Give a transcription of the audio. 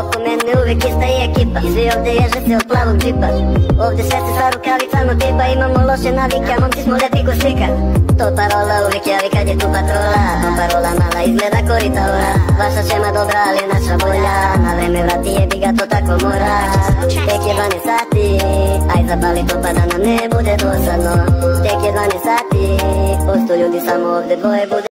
Oko mene uvijek ista i ekipa. Svi ovdje ježe se od plavog džipa Ovdje sve se sa rukavicama tipa. Imamo loše navike, a momci smo lepi ko slika. To parola uvijek javi kad je tu patrola To parola mala izgleda korita Vaša šema dobra, ali naša bolja. Na vreme vrati jebi ga, to tako mora. Tek je 12 sati Aj zabali to pa da nam ne bude dosadno. Tek je 12 sati Posto ljudi samo ovdje dvoje bude